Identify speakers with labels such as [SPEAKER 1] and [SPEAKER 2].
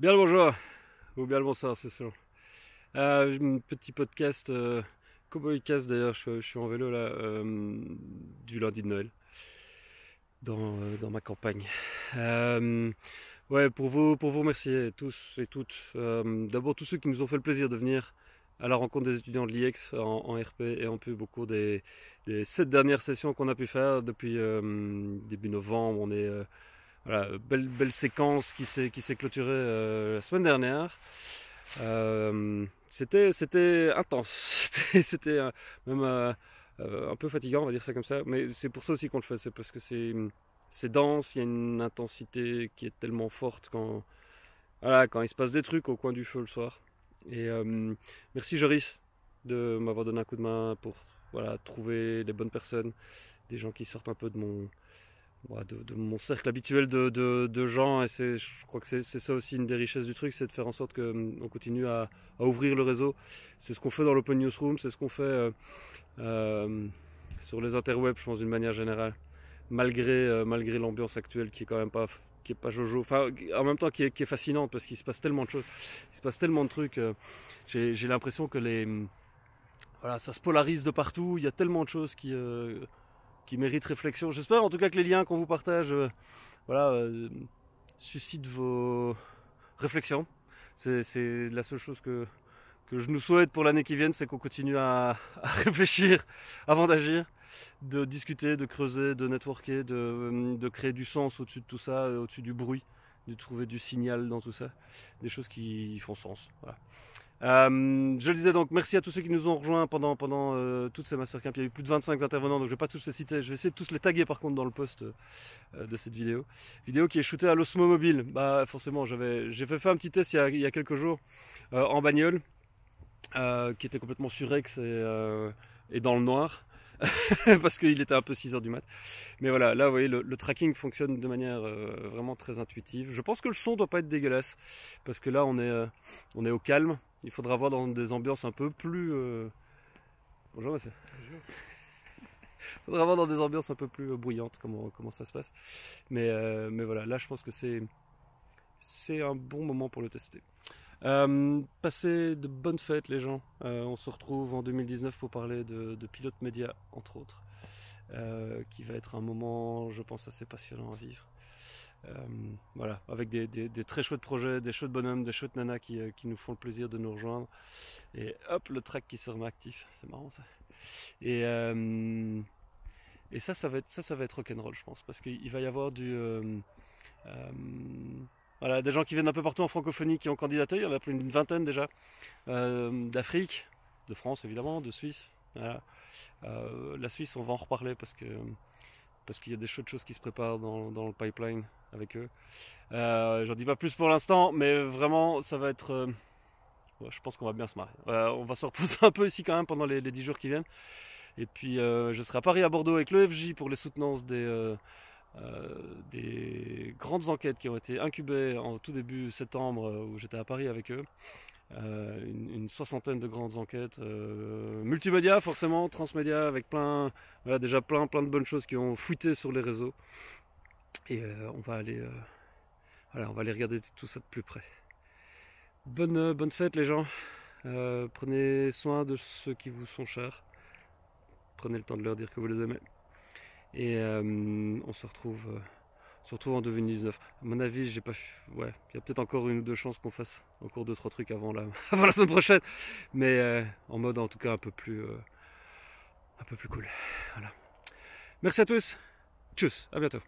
[SPEAKER 1] Bien le bonjour, ou bien le bonsoir, c'est selon. Euh, petit podcast, euh, Cowboycast d'ailleurs, je, suis en vélo là, euh, du lundi de Noël, dans, euh, dans ma campagne. Euh, ouais, pour vous, pour vous remercier tous et toutes. D'abord tous ceux qui nous ont fait le plaisir de venir à la rencontre des étudiants de l'IEX en, RP et en pub au cours des, sept dernières sessions qu'on a pu faire depuis début novembre. On est voilà, belle, séquence qui s'est clôturée euh, la semaine dernière. Euh, c'était intense, c'était euh, même un peu fatigant, on va dire ça comme ça. Mais c'est pour ça aussi qu'on le fait, c'est parce que c'est c'est dense, il y a une intensité qui est tellement forte quand il se passe des trucs au coin du feu le soir. Et merci Joris de m'avoir donné un coup de main pour voilà trouver les bonnes personnes, des gens qui sortent un peu de mon de, mon cercle habituel de, gens et je crois que c'est ça aussi une des richesses du truc c'est de faire en sorte que hum, on continue à, ouvrir le réseau. C'est ce qu'on fait dans l'open newsroom c'est ce qu'on fait euh, euh, sur les interwebs je pense d'une manière générale. Malgré euh, malgré l'ambiance actuelle qui est quand même pas qui est pas jojo enfin en même temps qui est, qui est fascinante parce qu'il se passe tellement de choses il se passe tellement de trucs j'ai l'impression que les hum, voilà ça se polarise de partout il y a tellement de choses qui qui mérite réflexion. J'espère en tout cas que les liens qu'on vous partage euh, voilà, euh, suscitent vos réflexions. C'est, la seule chose que, que je nous souhaite pour l'année qui vient, c'est qu'on continue à, réfléchir avant d'agir, de discuter, de creuser, de networker, de, de créer du sens au-dessus de tout ça, euh, au-dessus du bruit, de trouver du signal dans tout ça, des choses qui font sens. Euh, je disais donc, merci à tous ceux qui nous ont rejoints pendant, pendant euh, toutes ces mastercamps. Il y a eu plus de 25 intervenants, donc je vais pas tous les citer. Je vais essayer de tous les taguer par contre dans le post euh, de cette vidéo. Vidéo qui est shootée à l'Osmo Mobile. Bah forcément, j'avais, j'ai fait faire un petit test il y a, il y a quelques jours euh, en bagnole, euh, qui était complètement surex et, et dans le noir. parce qu'il était un peu 6 heures du mat. Mais voilà, là vous voyez, le, le tracking fonctionne de manière euh, vraiment très intuitive. Je pense que le son doit pas être dégueulasse, parce que là on est, euh, on est au calme. Il faudra voir dans des ambiances un peu plus... euh, Bonjour monsieur. Il faudra voir dans des ambiances un peu plus euh, bruyantes comment, comment ça se passe. Mais, euh, mais voilà, là je pense que c'est c'est un bon moment pour le tester. Euh, passez de bonnes fêtes les gens. On se retrouve en 2019 pour parler de, de pilote média entre autres, qui va être un moment, je pense, assez passionnant à vivre. Euh, voilà, avec des, très chouettes projets, des chouettes bonhommes, des chouettes nanas qui, euh, qui nous font le plaisir de nous rejoindre. Et hop, le track qui se remet actif, c'est marrant ça. Et, euh, et ça, ça va être, ça, ça va être rock'n'roll, je pense, parce qu'il va y avoir du, voilà, des gens qui viennent un peu partout en francophonie qui ont candidaté, il y en a plus d'une vingtaine déjà, d'Afrique, de France évidemment, de Suisse. La Suisse, on va en reparler parce que parce qu'il y a des chouettes choses qui se préparent dans, le pipeline avec eux. Euh, J'en dis pas plus pour l'instant, mais vraiment, ça va être. euh, je pense qu'on va bien se marrer. Euh, on va se reposer un peu ici quand même pendant les, les 10 jours qui viennent. Et puis, euh, je serai à Paris, à Bordeaux avec le FJ pour les soutenances des, des grandes enquêtes qui ont été incubées en tout début septembre, où j'étais à Paris avec eux. Euh, une, soixantaine de grandes enquêtes euh, multimédia forcément, transmédia avec plein, voilà déjà plein plein de bonnes choses qui ont fuité sur les réseaux. Et euh, on va aller, voilà, on va aller regarder tout ça de plus près. Bonne bonne fête les gens. Prenez soin de ceux qui vous sont chers. Prenez le temps de leur dire que vous les aimez. Et on se retrouve, retrouve en 2019. À mon avis, j'ai pas, ouais, il y a peut-être encore une ou deux chances qu'on fasse encore deux trois trucs avant la, avant la semaine prochaine, mais euh, en mode en tout cas un peu plus, euh, un peu plus cool. Voilà. Merci à tous. Tchuss. À bientôt.